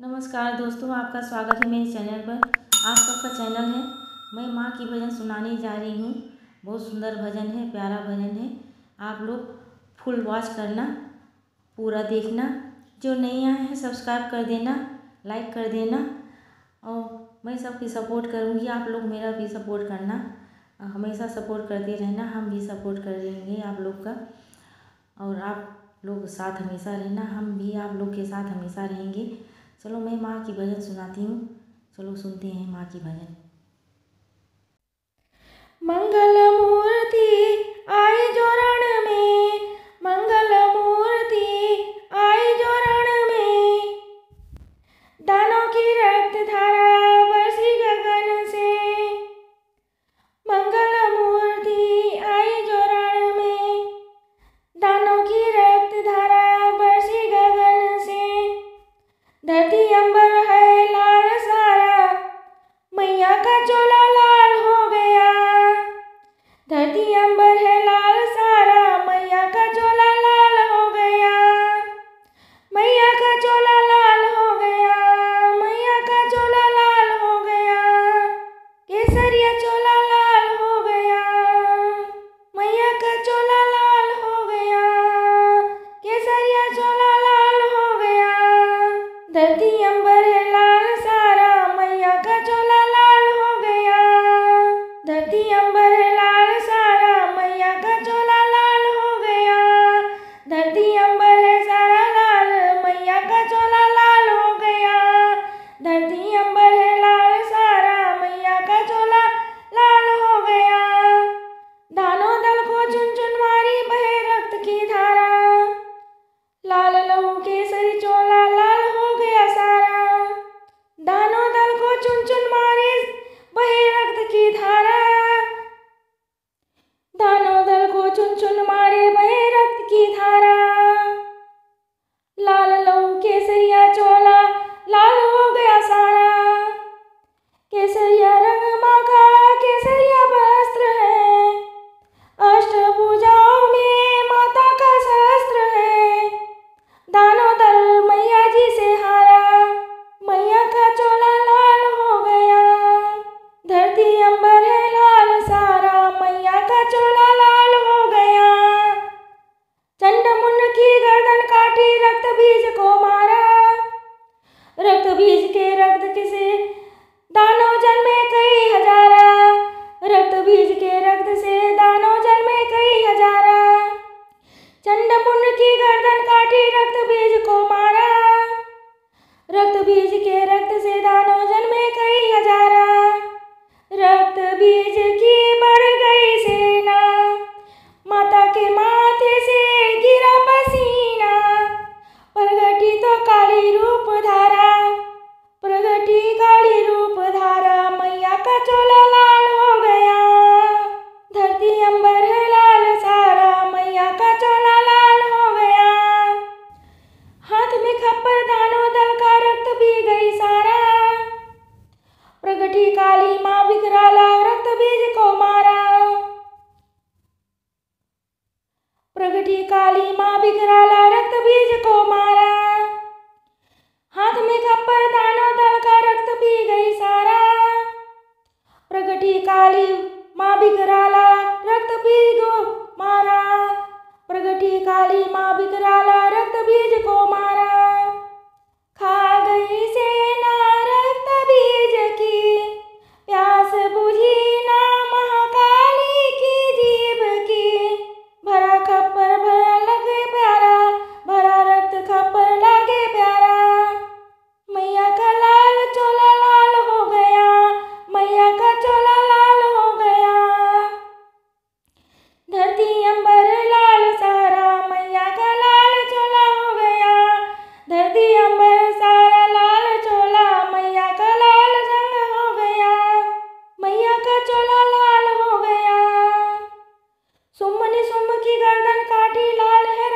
नमस्कार दोस्तों, आपका स्वागत है मेरे चैनल पर। आप सबका चैनल है। मैं माँ की भजन सुनाने जा रही हूँ। बहुत सुंदर भजन है, प्यारा भजन है। आप लोग फुल वॉच करना, पूरा देखना। जो नहीं आए हैं, सब्सक्राइब कर देना, लाइक कर देना। और मैं सबकी सपोर्ट करूँगी, आप लोग मेरा भी सपोर्ट करना। हमेशा सपोर्ट करते रहना, हम भी सपोर्ट कर देंगे आप लोग का। और आप लोग साथ हमेशा रहना, हम भी आप लोग के साथ हमेशा रहेंगे। चलो मैं माँ की भजन सुनाती हूँ। चलो सुनते हैं माँ की भजन। मंगल ಎಂಬ la la la काली रूप धारा प्रगति काली रूप धारा, मैया का चोला लाल हो गया। धरती अंबर है लाल सारा, मैया का चोला लाल हो गया। हाथ में खप्पर दानो दल का रक्त भी गई सारा। प्रगति काली माँ विकराला रक्त बीज को मारा। प्रगति काली माँ बिगराला रक्त बीज को मारा कटी काली, माँ बिकराला रक्त बीज को मारा। प्रगटी काली, माँ बिकराला रक्त बीज को मारा। सोम ने सोम की गर्दन काटी लाल है।